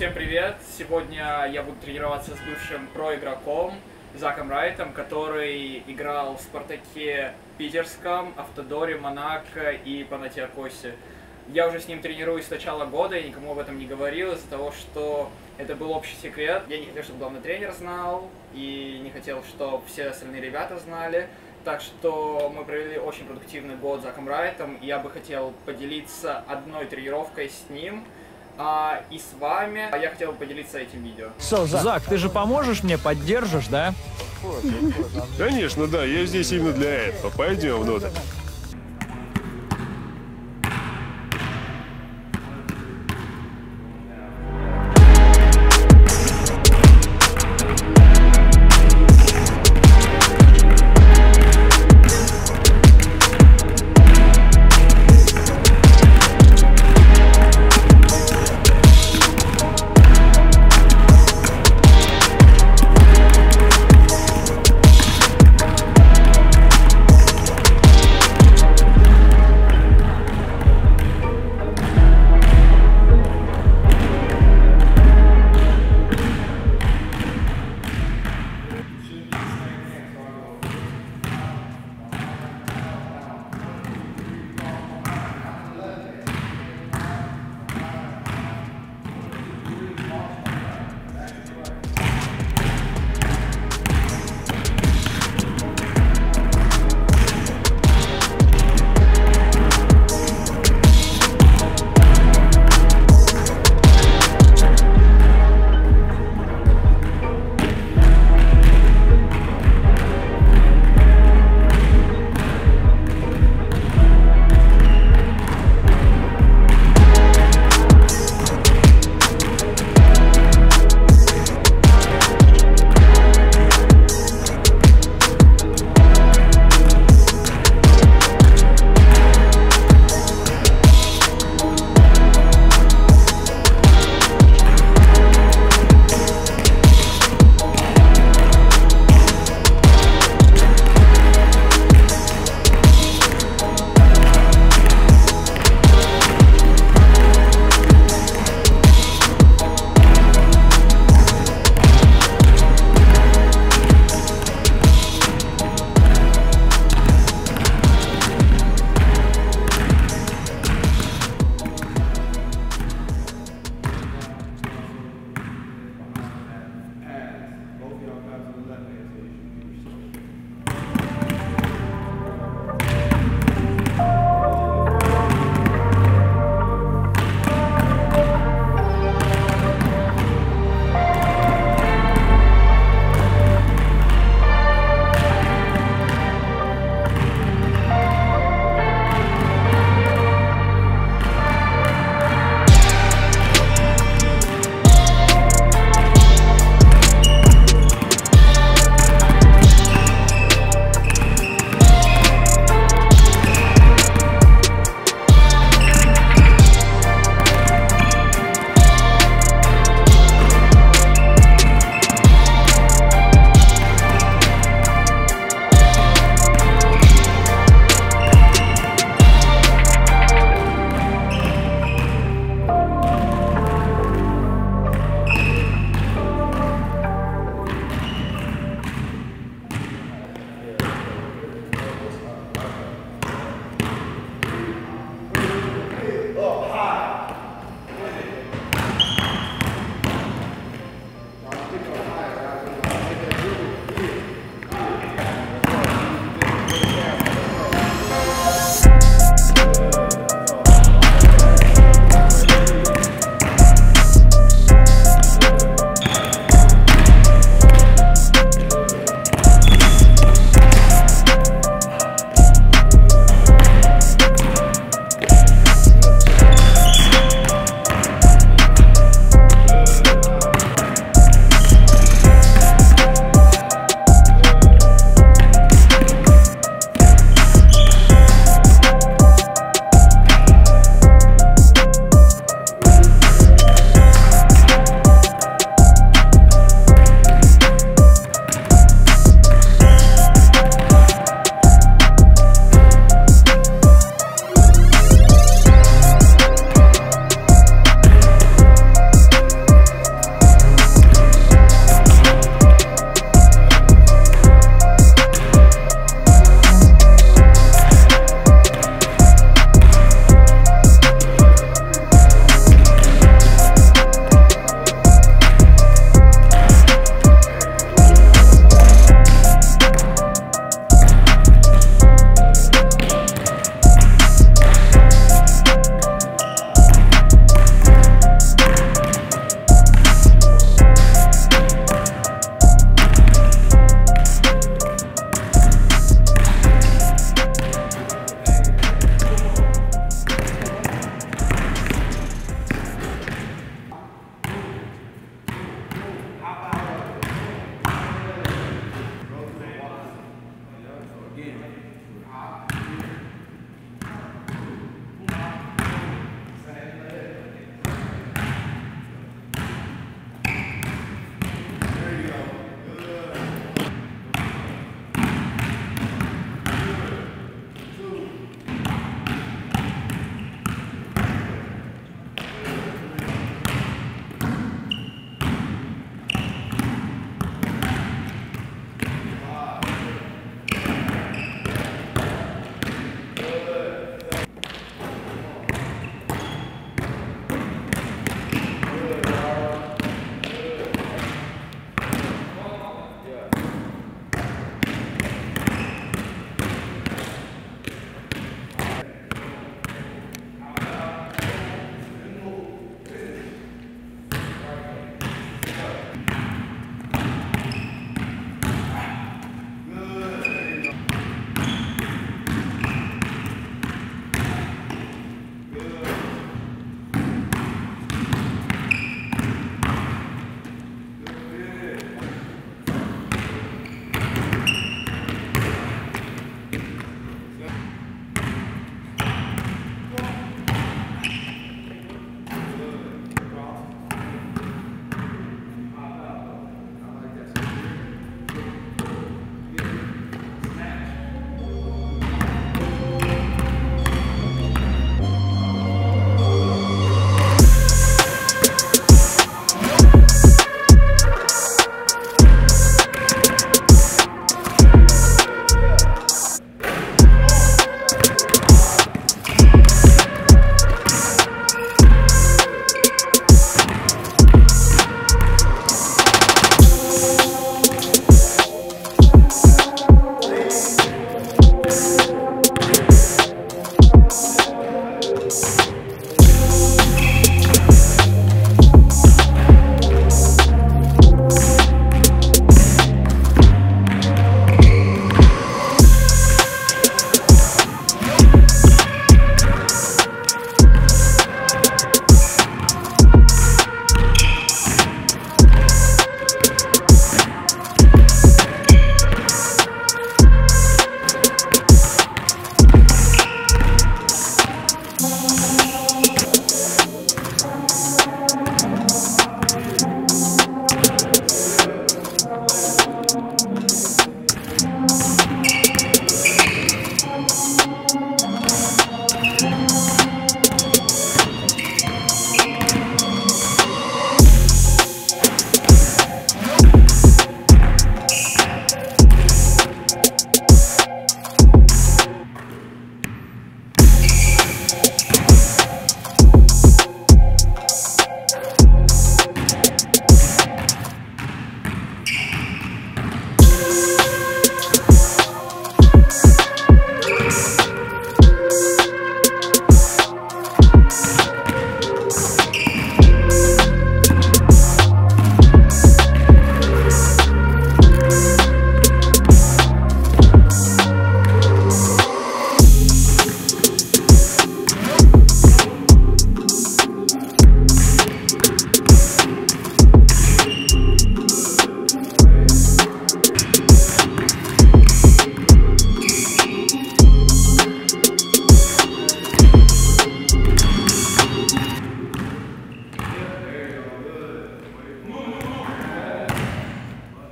всем привет! Сегодня я буду тренироваться с бывшим проигроком Заком Райтом, который играл в Спартаке Питерском, Автодоре, Монако и Панатиакосе. Я уже с ним тренируюсь с начала года, я никому об этом не говорил из-за того, что это был общий секрет. Я не хотел, чтобы главный тренер знал, и не хотел, чтобы все остальные ребята знали. Так что мы провели очень продуктивный год с Заком Райтом, и я бы хотел поделиться одной тренировкой с ним – а, и с вами. Я хотел бы поделиться этим видео. So, Зак, Зак, ты же поможешь мне, поддержишь, да? Конечно, да, я здесь именно для этого. Пойдем внутрь.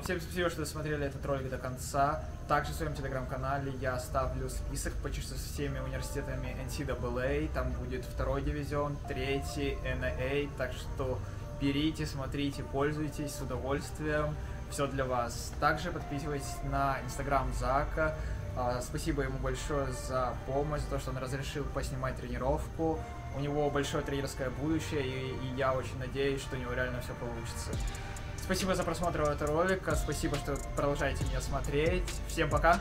Всем спасибо, что досмотрели этот ролик до конца. Также в своем телеграм-канале я оставлю список почти со всеми университетами NCAA. Там будет второй дивизион, третий, NAA. Так что берите, смотрите, пользуйтесь с удовольствием. Все для вас. Также подписывайтесь на инстаграм Зака. А, Спасибо ему большое за помощь, за то, что он разрешил поснимать тренировку. У него большое тренерское будущее, и, и я очень надеюсь, что у него реально все получится. Спасибо за просмотр этого ролика, спасибо, что продолжаете меня смотреть. Всем пока!